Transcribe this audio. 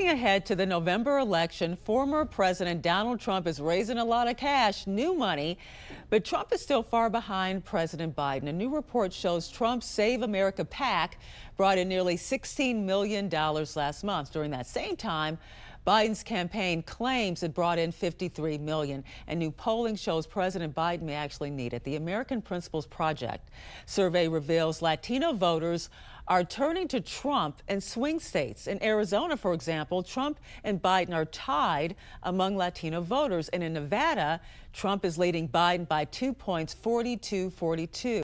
Looking ahead to the November election, former President Donald Trump is raising a lot of cash, new money, but Trump is still far behind President Biden. A new report shows Trump's Save America PAC brought in nearly $16 million last month. During that same time, Biden's campaign claims it brought in 53 million, and new polling shows President Biden may actually need it. The American Principles Project survey reveals Latino voters are turning to Trump in swing states. In Arizona, for example, Trump and Biden are tied among Latino voters, and in Nevada, Trump is leading Biden by two points, 42 42.